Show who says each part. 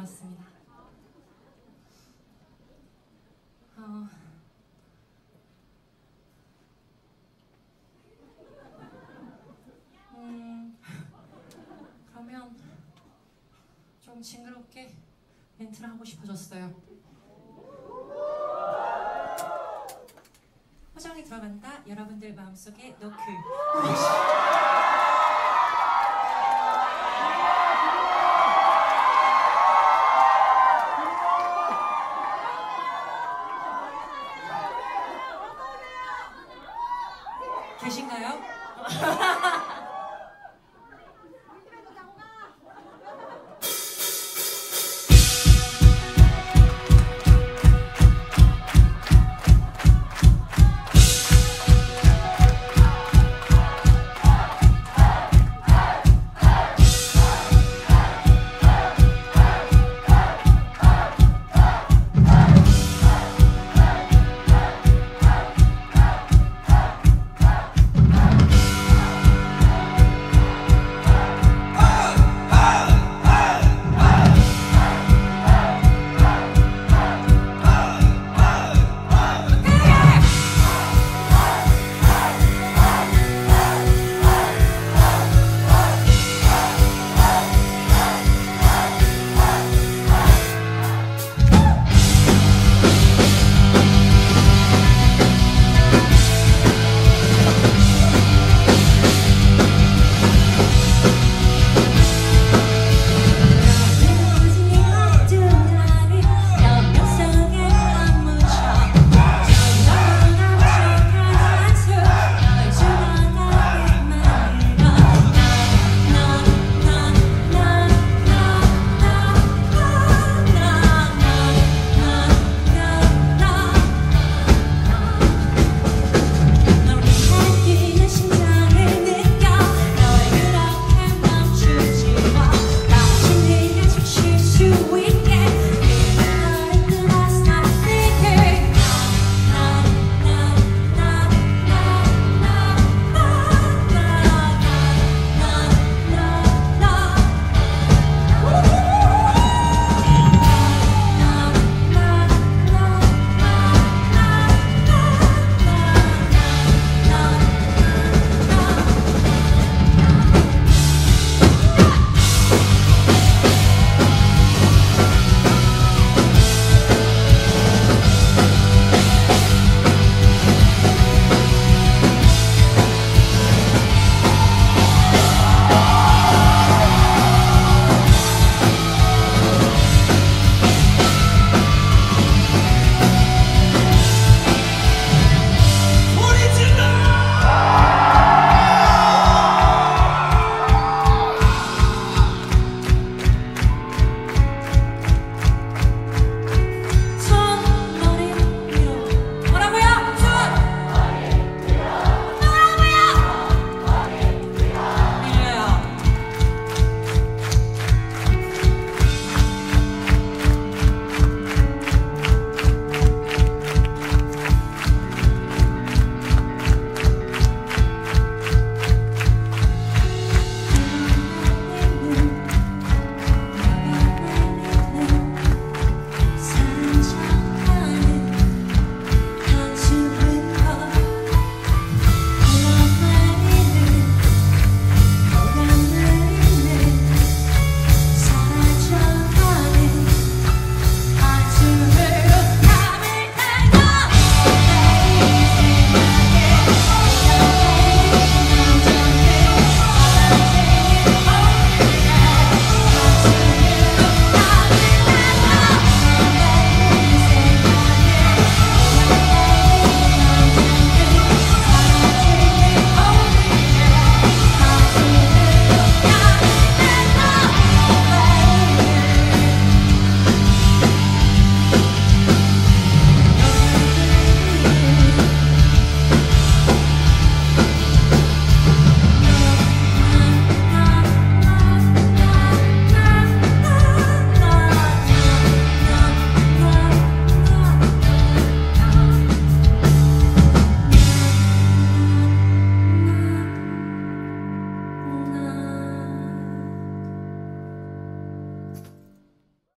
Speaker 1: 고맙습니다. 어... 음... 그러면 좀 징그럽게 멘트를 하고 싶어졌어요. 화장이 들어간다. 여러분들 마음속에 넣그.